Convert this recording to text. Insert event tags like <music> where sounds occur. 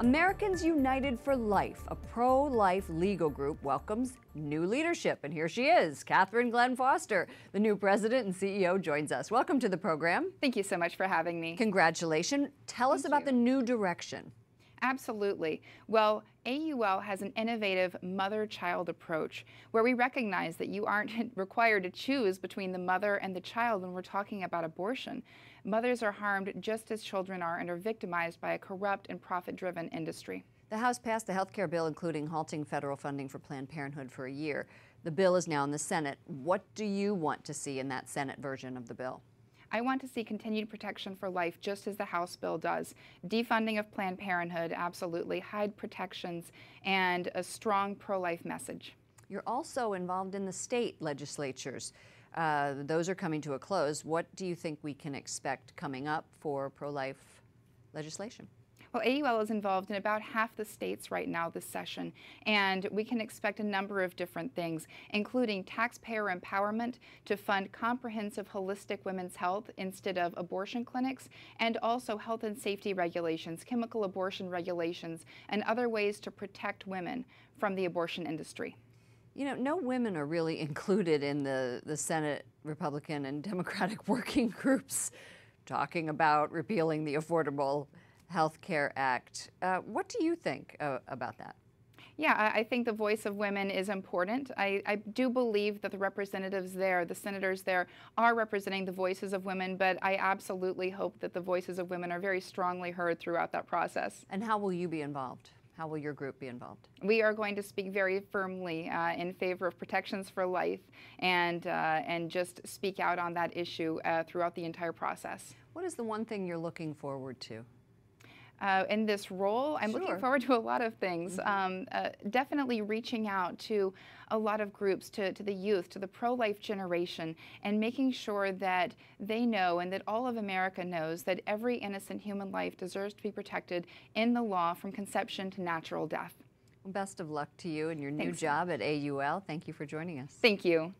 Americans United for Life, a pro life legal group, welcomes new leadership. And here she is, Catherine Glenn Foster, the new president and CEO, joins us. Welcome to the program. Thank you so much for having me. Congratulations. Tell us about you. the new direction. Absolutely. Well, AUL has an innovative mother child approach where we recognize that you aren't <laughs> required to choose between the mother and the child when we're talking about abortion. Mothers are harmed just as children are and are victimized by a corrupt and profit driven industry. The House passed a health care bill including halting federal funding for Planned Parenthood for a year. The bill is now in the Senate. What do you want to see in that Senate version of the bill? I want to see continued protection for life just as the House bill does. Defunding of Planned Parenthood, absolutely, Hyde protections, and a strong pro life message. You're also involved in the state legislatures. Uh, those are coming to a close. What do you think we can expect coming up for pro life legislation? Well, AUL is involved in about half the states right now this session, and we can expect a number of different things, including taxpayer empowerment to fund comprehensive holistic women's health instead of abortion clinics, and also health and safety regulations, chemical abortion regulations, and other ways to protect women from the abortion industry. You know, no women are really <laughs> included in the, the Senate Republican and Democratic <laughs> working groups talking about repealing the Affordable Health Care Act. Uh, what do you think uh, about that? Yeah, I, I think the voice of women is important. I, I do believe that the representatives there, the senators there, are representing the voices of women, but I absolutely hope that the voices of women are very strongly heard throughout that process. And how will you be involved? How will your group be involved? We are going to speak very firmly uh, in favor of protections for life and, uh, and just speak out on that issue uh, throughout the entire process. What is the one thing you're looking forward to? Uh, in this role. I'm Sure. looking forward to a lot of things. Mm-hmm. Um, uh, definitely reaching out to a lot of groups, to, to the youth, to the pro life generation, and making sure that they know and that all of America knows that every innocent human life deserves to be protected in the law from conception to natural death. Well, best of luck to you in your new Thanks. job at AUL. Thank you for joining us. Thank you.